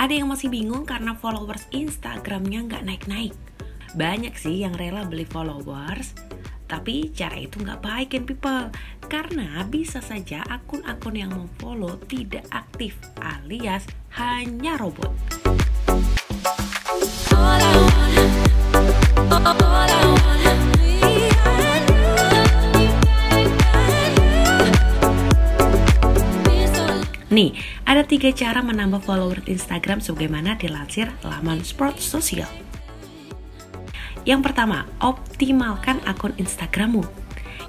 Ada yang masih bingung karena followers Instagramnya nggak naik-naik. Banyak sih yang rela beli followers, tapi cara itu nggak baik kan people. Karena bisa saja akun-akun yang memfollow tidak aktif alias hanya robot. Nih, ada tiga cara menambah follower Instagram sebagaimana dilansir laman Sport Sosial. Yang pertama, optimalkan akun Instagrammu.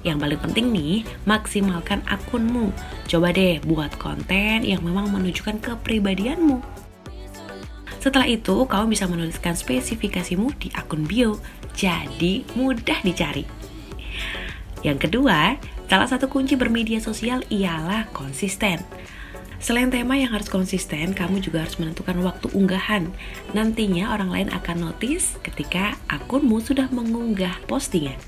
Yang paling penting nih, maksimalkan akunmu. Coba deh buat konten yang memang menunjukkan kepribadianmu. Setelah itu, kamu bisa menuliskan spesifikasimu di akun bio, jadi mudah dicari. Yang kedua, salah satu kunci bermedia sosial ialah konsisten. Selain tema yang harus konsisten, kamu juga harus menentukan waktu unggahan. Nantinya orang lain akan notice ketika akunmu sudah mengunggah postingan.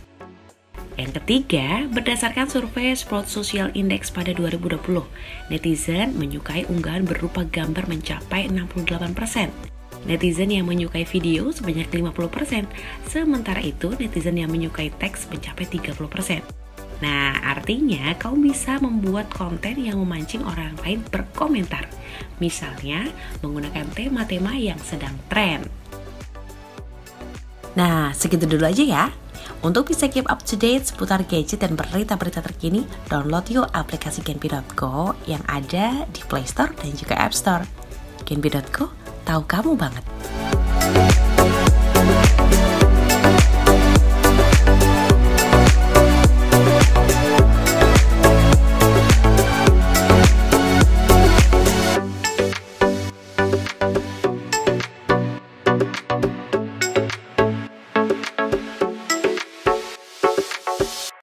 Yang ketiga, berdasarkan survei Sprout Social Index pada 2020, netizen menyukai unggahan berupa gambar mencapai 68%. Netizen yang menyukai video sebanyak 50%, sementara itu netizen yang menyukai teks mencapai 30%. Nah, artinya kamu bisa membuat konten yang memancing orang lain berkomentar. Misalnya, menggunakan tema-tema yang sedang tren. Nah, segitu dulu aja ya. Untuk bisa keep up to date seputar gadget dan berita-berita terkini, download yuk aplikasi Genpi.co yang ada di Play Store dan juga App Store. Genpi.co, tahu kamu banget.